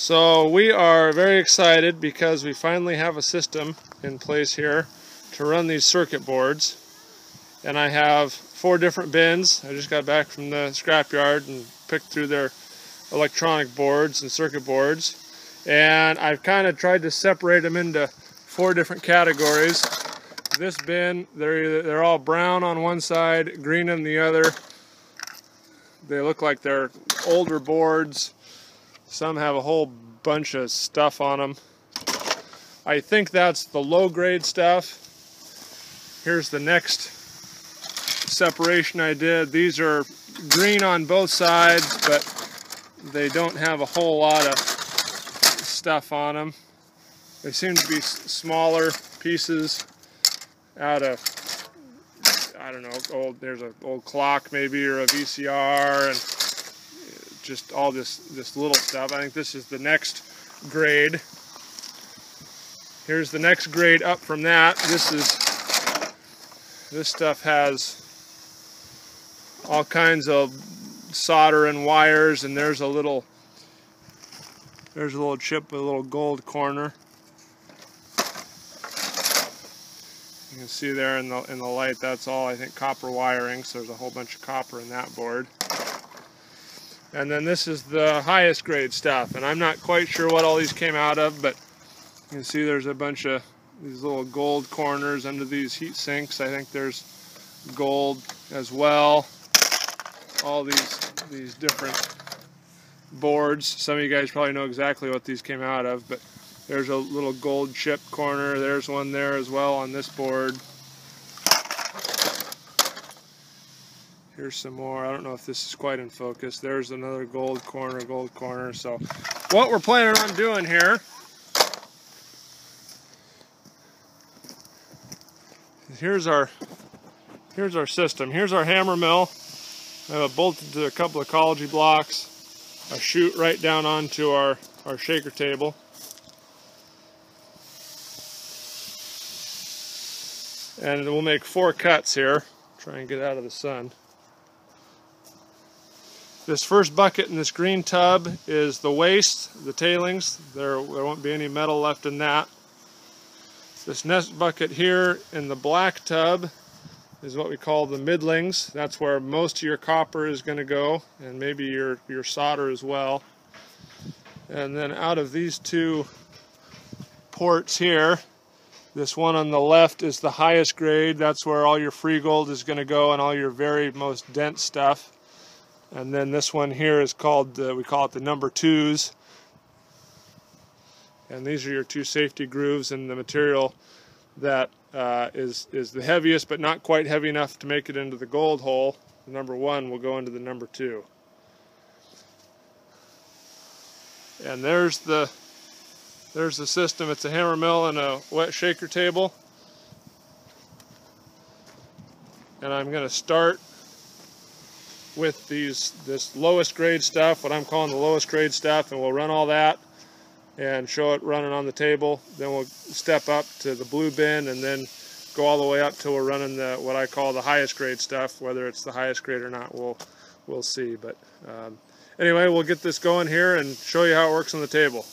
So we are very excited because we finally have a system in place here to run these circuit boards. And I have four different bins. I just got back from the scrapyard and picked through their electronic boards and circuit boards. And I've kind of tried to separate them into four different categories. This bin, they're, either, they're all brown on one side, green on the other. They look like they're older boards some have a whole bunch of stuff on them. I think that's the low grade stuff. Here's the next separation I did. These are green on both sides, but they don't have a whole lot of stuff on them. They seem to be smaller pieces out of, I don't know, old, there's an old clock maybe or a VCR and just all this, this little stuff. I think this is the next grade. Here's the next grade up from that. This is, this stuff has all kinds of solder and wires and there's a little, there's a little chip with a little gold corner. You can see there in the in the light that's all I think copper wiring so there's a whole bunch of copper in that board. And then this is the highest grade stuff. And I'm not quite sure what all these came out of, but you can see there's a bunch of these little gold corners under these heat sinks. I think there's gold as well. All these these different boards. Some of you guys probably know exactly what these came out of, but there's a little gold chip corner. There's one there as well on this board. Here's some more. I don't know if this is quite in focus. There's another gold corner, gold corner. So what we're planning on doing here here's our here's our system. Here's our hammer mill. I have it bolted to a couple of ecology blocks. A chute right down onto our, our shaker table. And we'll make four cuts here. Try and get out of the sun. This first bucket in this green tub is the waste, the tailings. There, there won't be any metal left in that. This next bucket here in the black tub is what we call the middlings. That's where most of your copper is going to go, and maybe your, your solder as well. And then out of these two ports here, this one on the left is the highest grade. That's where all your free gold is going to go and all your very most dense stuff. And then this one here is called, uh, we call it the number twos. And these are your two safety grooves and the material that uh, is is the heaviest but not quite heavy enough to make it into the gold hole. The number one will go into the number two. And there's the there's the system. It's a hammer mill and a wet shaker table. And I'm going to start with these this lowest grade stuff, what I'm calling the lowest grade stuff, and we'll run all that and show it running on the table. Then we'll step up to the blue bin and then go all the way up till we're running the what I call the highest grade stuff. Whether it's the highest grade or not, we'll we'll see. But um, anyway, we'll get this going here and show you how it works on the table.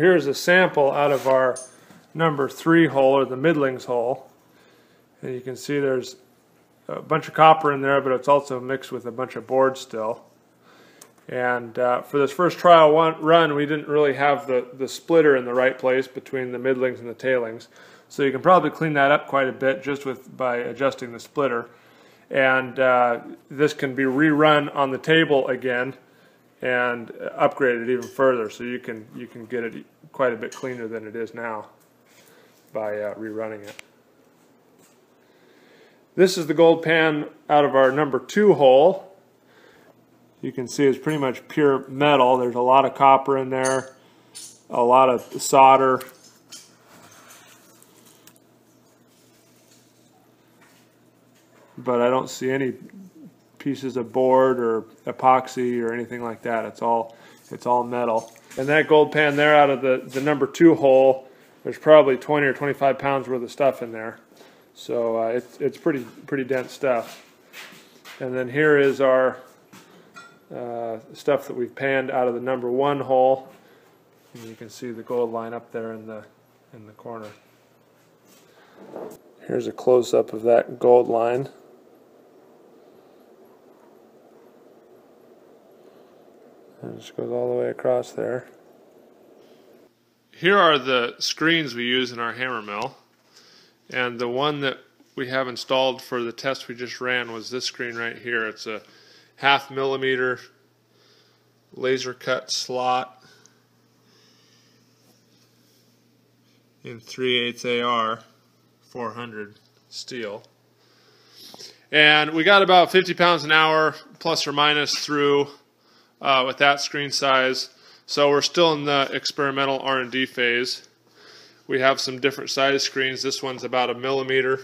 Here's a sample out of our number three hole or the middlings hole. And you can see there's a bunch of copper in there, but it's also mixed with a bunch of board still. And uh, for this first trial one, run, we didn't really have the, the splitter in the right place between the middlings and the tailings. So you can probably clean that up quite a bit just with by adjusting the splitter. And uh, this can be rerun on the table again and upgrade it even further so you can you can get it quite a bit cleaner than it is now by uh, rerunning it. This is the gold pan out of our number two hole. You can see it's pretty much pure metal. There's a lot of copper in there, a lot of solder. But I don't see any pieces of board or epoxy or anything like that. It's all it's all metal. And that gold pan there out of the, the number two hole, there's probably 20 or 25 pounds worth of stuff in there. So uh, it's, it's pretty, pretty dense stuff. And then here is our uh, stuff that we've panned out of the number one hole. And you can see the gold line up there in the, in the corner. Here's a close-up of that gold line. And it just goes all the way across there. Here are the screens we use in our hammer mill. And the one that we have installed for the test we just ran was this screen right here. It's a half millimeter laser cut slot in 3 8 AR 400 steel. And we got about 50 pounds an hour plus or minus through uh, with that screen size. So we're still in the experimental R&D phase. We have some different size screens. This one's about a millimeter,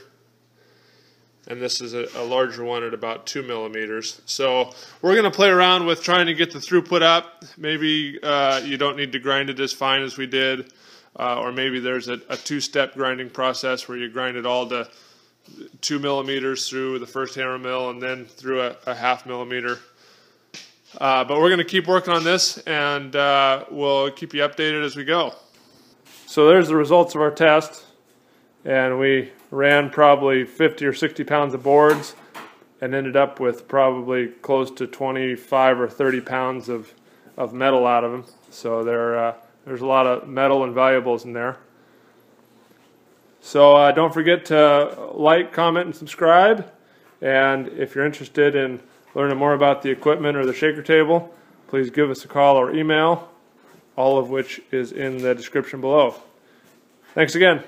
and this is a, a larger one at about two millimeters. So we're going to play around with trying to get the throughput up. Maybe uh, you don't need to grind it as fine as we did, uh, or maybe there's a, a two-step grinding process where you grind it all to two millimeters through the first hammer mill and then through a, a half millimeter uh, but we're going to keep working on this and uh, we'll keep you updated as we go. So there's the results of our test. And we ran probably 50 or 60 pounds of boards and ended up with probably close to 25 or 30 pounds of, of metal out of them. So there, uh, there's a lot of metal and valuables in there. So uh, don't forget to like, comment, and subscribe. And if you're interested in learning more about the equipment or the shaker table, please give us a call or email, all of which is in the description below. Thanks again.